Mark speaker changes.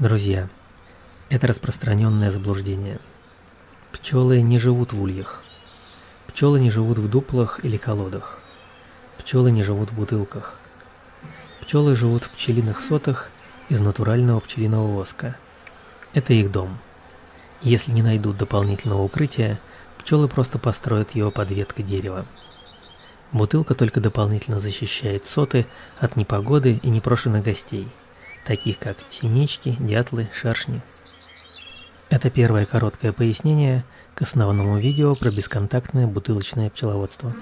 Speaker 1: Друзья, это распространенное заблуждение. Пчелы не живут в ульях. Пчелы не живут в дуплах или колодах. Пчелы не живут в бутылках. Пчелы живут в пчелиных сотах из натурального пчелиного воска. Это их дом. Если не найдут дополнительного укрытия, пчелы просто построят его под веткой дерева. Бутылка только дополнительно защищает соты от непогоды и непрошенных гостей, таких как синички, дятлы, шершни. Это первое короткое пояснение к основному видео про бесконтактное бутылочное пчеловодство.